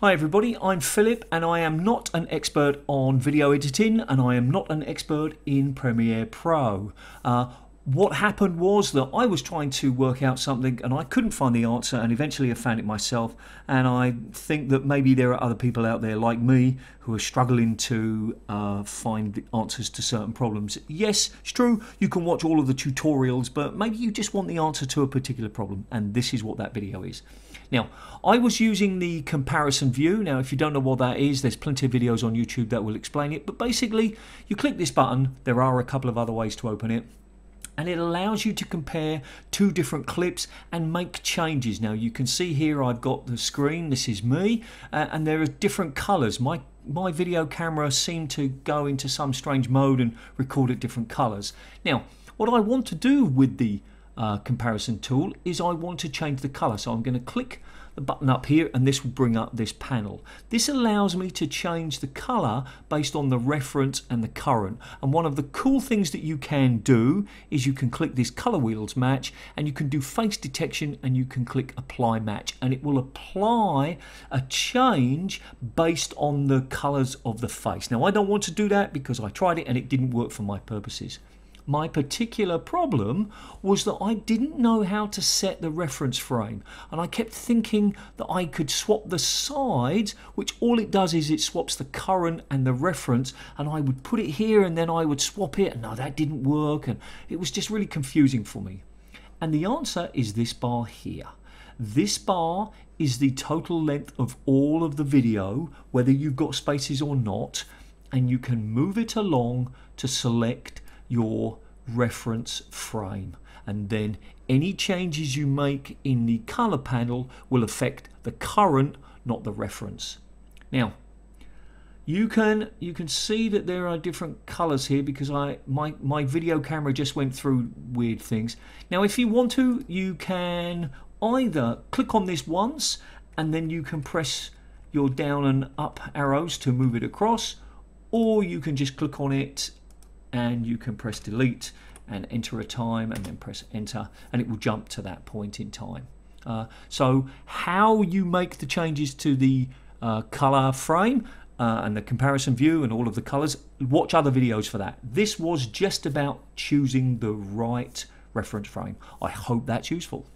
Hi everybody, I'm Philip and I am not an expert on video editing and I am not an expert in Premiere Pro. Uh, what happened was that I was trying to work out something and I couldn't find the answer and eventually I found it myself and I think that maybe there are other people out there like me who are struggling to uh, find the answers to certain problems. Yes, it's true, you can watch all of the tutorials but maybe you just want the answer to a particular problem and this is what that video is. Now, I was using the comparison view. Now, if you don't know what that is, there's plenty of videos on YouTube that will explain it. But basically, you click this button. There are a couple of other ways to open it and it allows you to compare two different clips and make changes. Now you can see here I've got the screen, this is me, uh, and there are different colors. My my video camera seemed to go into some strange mode and record at different colors. Now, what I want to do with the uh, comparison tool is I want to change the color. So I'm going to click the button up here and this will bring up this panel. This allows me to change the color based on the reference and the current. And one of the cool things that you can do is you can click this color wheels match and you can do face detection and you can click apply match and it will apply a change based on the colors of the face. Now I don't want to do that because I tried it and it didn't work for my purposes. My particular problem was that I didn't know how to set the reference frame and I kept thinking that I could swap the sides which all it does is it swaps the current and the reference and I would put it here and then I would swap it and no that didn't work and it was just really confusing for me. And the answer is this bar here. This bar is the total length of all of the video, whether you've got spaces or not, and you can move it along to select your reference frame. And then any changes you make in the color panel will affect the current not the reference. Now you can you can see that there are different colors here because I my my video camera just went through weird things. Now if you want to you can either click on this once and then you can press your down and up arrows to move it across or you can just click on it and you can press delete and enter a time and then press enter and it will jump to that point in time. Uh, so how you make the changes to the uh, color frame uh, and the comparison view and all of the colors, watch other videos for that. This was just about choosing the right reference frame. I hope that's useful.